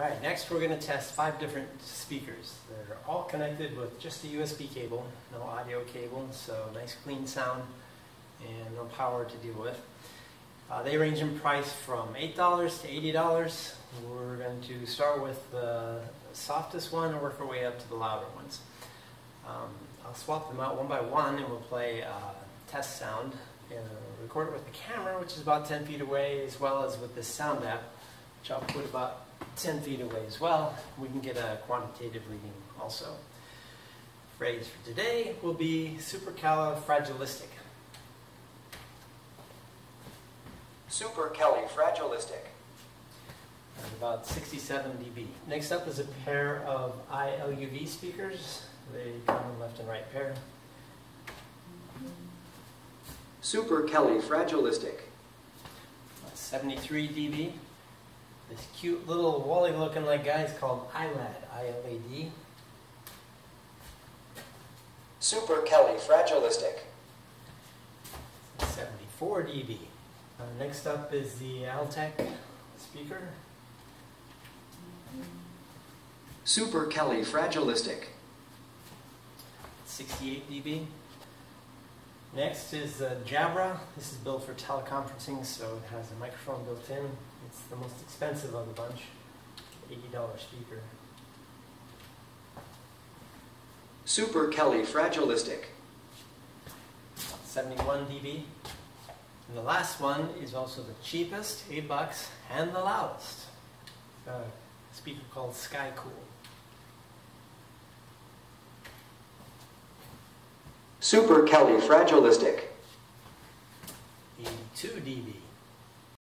All right, next we're going to test five different speakers. They're all connected with just a USB cable, no audio cable, so nice clean sound and no power to deal with. Uh, they range in price from $8 to $80. We're going to start with the softest one and work our way up to the louder ones. Um, I'll swap them out one by one and we'll play uh, test sound and record it with the camera, which is about 10 feet away, as well as with this sound app, which I'll put about 10 feet away as well. We can get a quantitative reading also. Phrase for today will be supercalifragilistic. Supercalifragilistic. And about 67 dB. Next up is a pair of iLuv speakers. They come in left and right pair. Supercalifragilistic. 73 dB. This cute little Wally looking like guy is called ILAD, I-L-A-D. Supercalifragilistic. 74 dB. Uh, next up is the Altec speaker. Supercalifragilistic. 68 dB. Next is the Jabra. This is built for teleconferencing, so it has a microphone built in. It's the most expensive of the bunch, $80 speaker. Supercalifragilistic. 71 dB. And the last one is also the cheapest, 8 bucks, and the loudest. A speaker called SkyCool. Fragilistic. 82 dB.